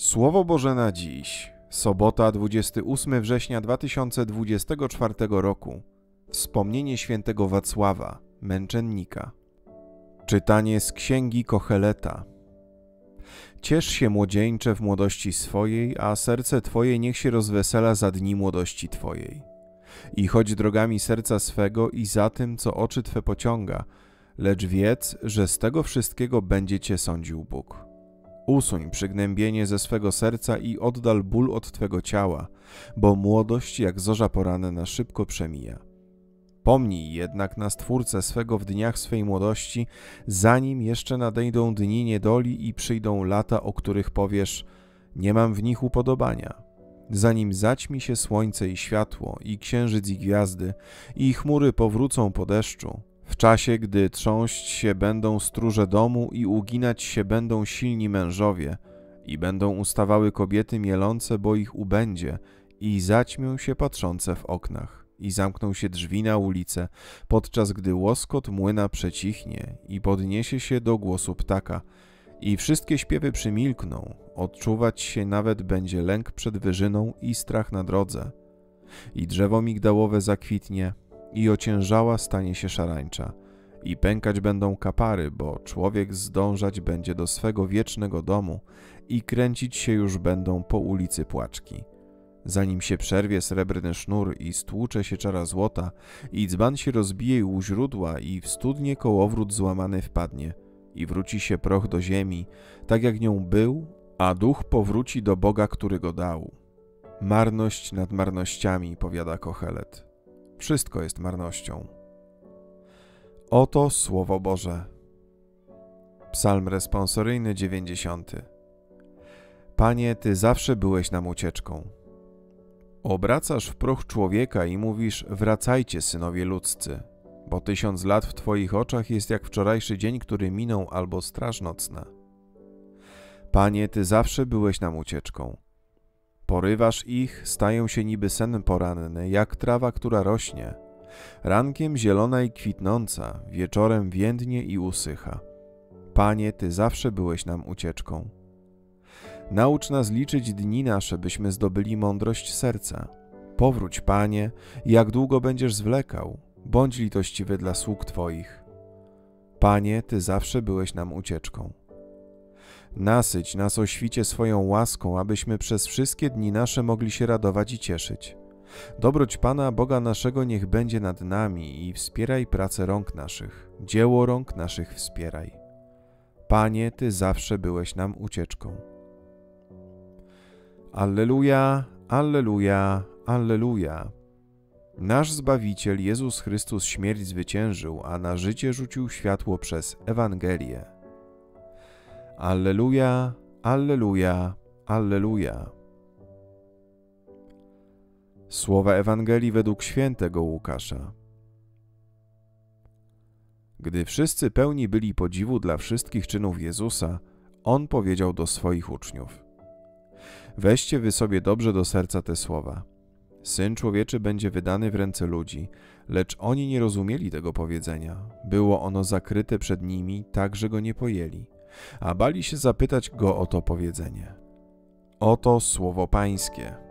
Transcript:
Słowo Boże na dziś, sobota 28 września 2024 roku. Wspomnienie świętego Wacława, męczennika. Czytanie z księgi Kocheleta. Ciesz się młodzieńcze w młodości swojej, a serce Twoje niech się rozwesela za dni młodości Twojej. I chodź drogami serca swego i za tym, co oczy Twe pociąga, lecz wiedz, że z tego wszystkiego będzie Cię sądził Bóg. Usuń przygnębienie ze swego serca i oddal ból od twego ciała, bo młodość jak zorza poranna szybko przemija. Pomnij jednak na Stwórcę swego w dniach swej młodości, zanim jeszcze nadejdą dni niedoli i przyjdą lata, o których powiesz, nie mam w nich upodobania. Zanim zaćmi się słońce i światło, i księżyc i gwiazdy, i chmury powrócą po deszczu, czasie, gdy trząść się będą stróże domu i uginać się będą silni mężowie, i będą ustawały kobiety mielące, bo ich ubędzie, i zaćmią się patrzące w oknach, i zamkną się drzwi na ulicę, podczas gdy łoskot młyna przecichnie i podniesie się do głosu ptaka, i wszystkie śpiewy przymilkną, odczuwać się nawet będzie lęk przed wyżyną i strach na drodze. I drzewo migdałowe zakwitnie, i ociężała stanie się szarańcza, i pękać będą kapary, bo człowiek zdążać będzie do swego wiecznego domu i kręcić się już będą po ulicy płaczki. Zanim się przerwie srebrny sznur i stłucze się czara złota, i dzban się rozbije u źródła, i w studnie kołowrót złamany wpadnie, i wróci się proch do ziemi, tak jak nią był, a duch powróci do Boga, który go dał. Marność nad marnościami, powiada Kochelet wszystko jest marnością. Oto Słowo Boże. Psalm responsoryjny 90. Panie, Ty zawsze byłeś nam ucieczką. Obracasz w proch człowieka i mówisz: Wracajcie, synowie ludzcy, bo tysiąc lat w Twoich oczach jest jak wczorajszy dzień, który minął, albo straż nocna. Panie, Ty zawsze byłeś nam ucieczką. Porywasz ich, stają się niby sen poranny, jak trawa, która rośnie. Rankiem zielona i kwitnąca, wieczorem więdnie i usycha. Panie, Ty zawsze byłeś nam ucieczką. Naucz nas liczyć dni nasze, byśmy zdobyli mądrość serca. Powróć, Panie, jak długo będziesz zwlekał, bądź litościwy dla sług Twoich. Panie, Ty zawsze byłeś nam ucieczką. Nasyć nas o świcie swoją łaską, abyśmy przez wszystkie dni nasze mogli się radować i cieszyć. Dobroć Pana Boga naszego niech będzie nad nami i wspieraj pracę rąk naszych, dzieło rąk naszych wspieraj. Panie, Ty zawsze byłeś nam ucieczką. Alleluja, Alleluja, Alleluja. Nasz Zbawiciel Jezus Chrystus śmierć zwyciężył, a na życie rzucił światło przez Ewangelię. Alleluja, Alleluja, Alleluja. Słowa Ewangelii według świętego Łukasza. Gdy wszyscy pełni byli podziwu dla wszystkich czynów Jezusa, on powiedział do swoich uczniów: Weźcie wy sobie dobrze do serca te słowa. Syn człowieczy będzie wydany w ręce ludzi, lecz oni nie rozumieli tego powiedzenia. Było ono zakryte przed nimi, tak że go nie pojęli a bali się zapytać go o to powiedzenie. Oto słowo Pańskie.